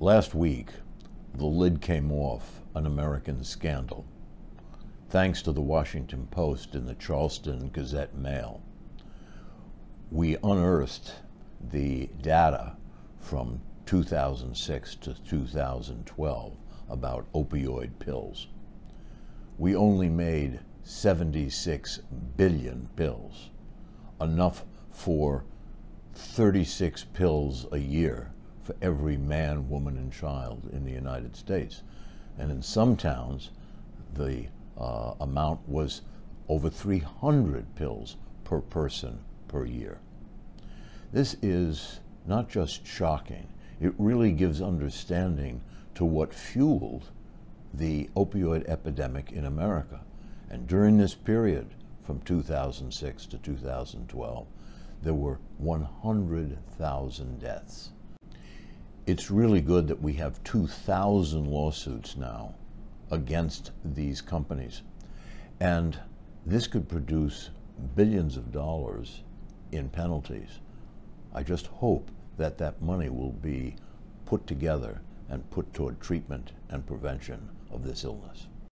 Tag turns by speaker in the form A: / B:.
A: Last week, the lid came off an American scandal, thanks to the Washington Post and the Charleston Gazette Mail. We unearthed the data from 2006 to 2012 about opioid pills. We only made 76 billion pills, enough for 36 pills a year for every man, woman, and child in the United States. And in some towns, the uh, amount was over 300 pills per person per year. This is not just shocking, it really gives understanding to what fueled the opioid epidemic in America. And during this period, from 2006 to 2012, there were 100,000 deaths. It's really good that we have 2,000 lawsuits now against these companies. And this could produce billions of dollars in penalties. I just hope that that money will be put together and put toward treatment and prevention of this illness.